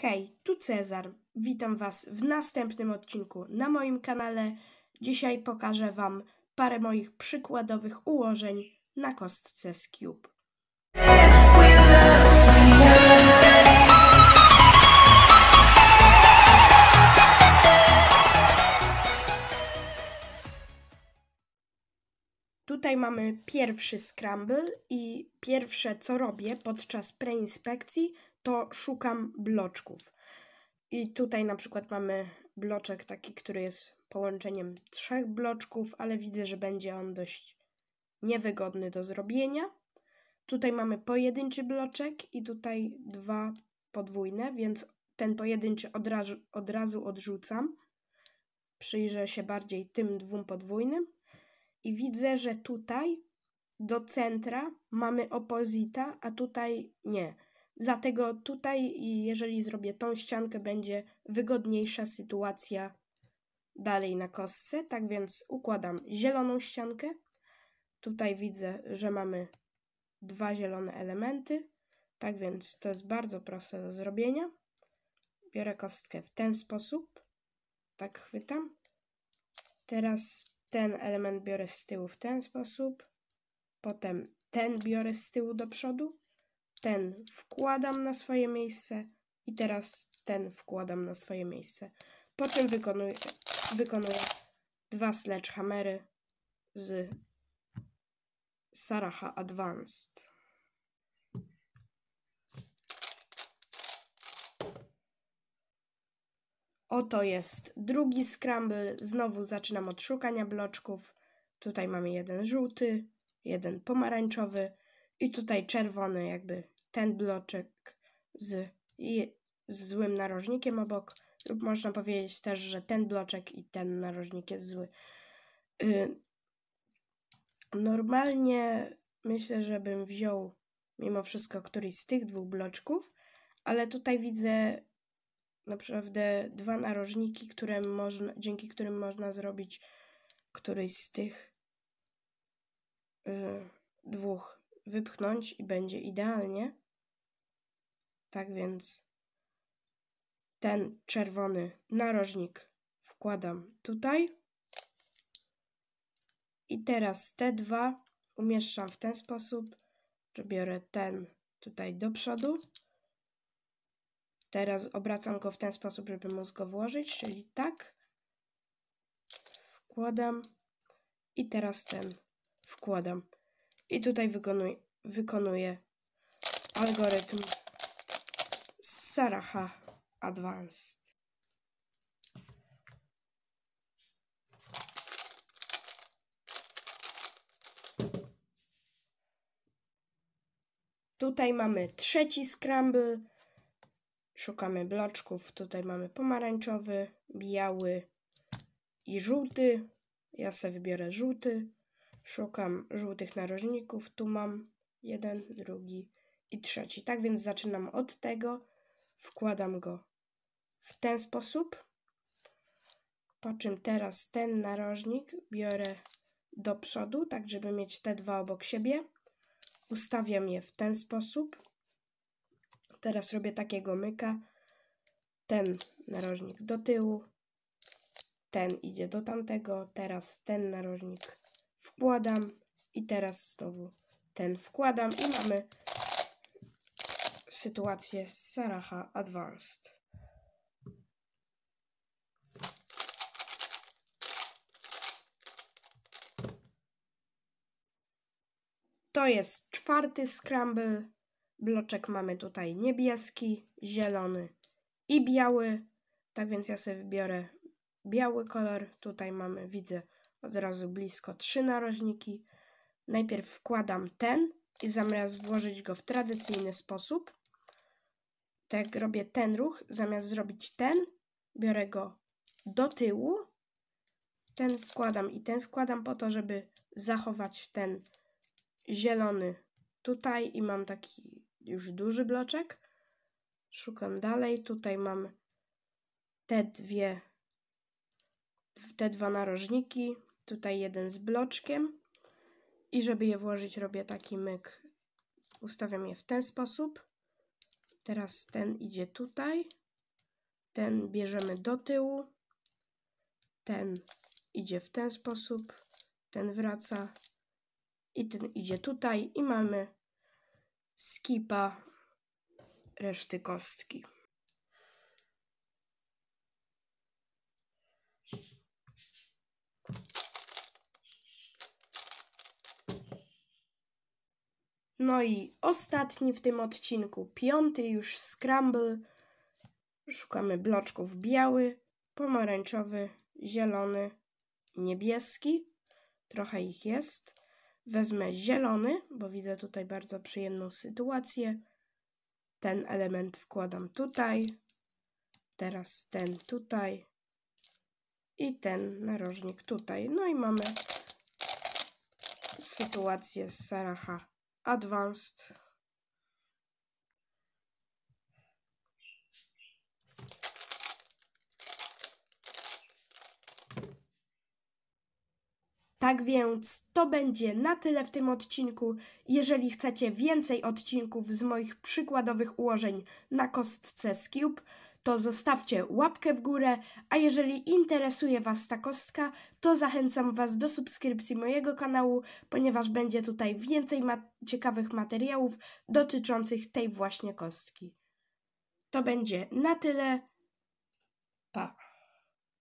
Hej, tu Cezar. Witam Was w następnym odcinku na moim kanale. Dzisiaj pokażę Wam parę moich przykładowych ułożeń na kostce z Cube. Tutaj mamy pierwszy scramble i pierwsze co robię podczas preinspekcji to szukam bloczków. I tutaj na przykład mamy bloczek taki, który jest połączeniem trzech bloczków, ale widzę, że będzie on dość niewygodny do zrobienia. Tutaj mamy pojedynczy bloczek i tutaj dwa podwójne, więc ten pojedynczy od razu, od razu odrzucam. Przyjrzę się bardziej tym dwóm podwójnym i widzę, że tutaj do centra mamy opozita, a tutaj nie. Dlatego tutaj, jeżeli zrobię tą ściankę, będzie wygodniejsza sytuacja dalej na kostce. Tak więc układam zieloną ściankę. Tutaj widzę, że mamy dwa zielone elementy. Tak więc to jest bardzo proste do zrobienia. Biorę kostkę w ten sposób. Tak chwytam. Teraz ten element biorę z tyłu w ten sposób. Potem ten biorę z tyłu do przodu ten wkładam na swoje miejsce i teraz ten wkładam na swoje miejsce. Po czym wykonuję, wykonuję dwa sledgehammery z Saraha Advanced. Oto jest drugi scramble. Znowu zaczynam od szukania bloczków. Tutaj mamy jeden żółty, jeden pomarańczowy i tutaj czerwony, jakby ten bloczek z, z złym narożnikiem obok. Lub można powiedzieć też, że ten bloczek i ten narożnik jest zły. Y, normalnie myślę, że bym wziął mimo wszystko któryś z tych dwóch bloczków, ale tutaj widzę naprawdę dwa narożniki, które można, dzięki którym można zrobić któryś z tych y, dwóch wypchnąć i będzie idealnie. Tak więc ten czerwony narożnik wkładam tutaj. I teraz te dwa umieszczam w ten sposób, że biorę ten tutaj do przodu. Teraz obracam go w ten sposób, żeby móc go włożyć, czyli tak. Wkładam i teraz ten wkładam. I tutaj wykonuję, algorytm Saraha Advanced. Tutaj mamy trzeci scramble. Szukamy bloczków. Tutaj mamy pomarańczowy, biały i żółty. Ja sobie wybiorę żółty. Szukam żółtych narożników. Tu mam jeden, drugi i trzeci. Tak więc zaczynam od tego. Wkładam go w ten sposób. Po czym teraz ten narożnik biorę do przodu, tak żeby mieć te dwa obok siebie. Ustawiam je w ten sposób. Teraz robię takiego myka. Ten narożnik do tyłu, ten idzie do tamtego, teraz ten narożnik wkładam i teraz znowu ten wkładam i mamy sytuację z Saraha Advanced. To jest czwarty scramble. Bloczek mamy tutaj niebieski, zielony i biały. Tak więc ja sobie wybiorę biały kolor. Tutaj mamy, widzę, od razu blisko trzy narożniki. Najpierw wkładam ten i zamiast włożyć go w tradycyjny sposób, tak robię ten ruch, zamiast zrobić ten, biorę go do tyłu, ten wkładam i ten wkładam po to, żeby zachować ten zielony tutaj i mam taki już duży bloczek. Szukam dalej, tutaj mam te dwie, te dwa narożniki, tutaj jeden z bloczkiem i żeby je włożyć robię taki myk. Ustawiam je w ten sposób. Teraz ten idzie tutaj. ten bierzemy do tyłu, ten idzie w ten sposób, ten wraca i ten idzie tutaj i mamy skipa reszty kostki. No i ostatni w tym odcinku, piąty już scramble. Szukamy bloczków biały, pomarańczowy, zielony, niebieski. Trochę ich jest. Wezmę zielony, bo widzę tutaj bardzo przyjemną sytuację. Ten element wkładam tutaj. Teraz ten tutaj. I ten narożnik tutaj. No i mamy sytuację z Saraha Advanced. Tak więc to będzie na tyle w tym odcinku. Jeżeli chcecie więcej odcinków z moich przykładowych ułożeń na kostce z Cube, to zostawcie łapkę w górę, a jeżeli interesuje Was ta kostka, to zachęcam Was do subskrypcji mojego kanału, ponieważ będzie tutaj więcej ma ciekawych materiałów dotyczących tej właśnie kostki. To będzie na tyle. Pa.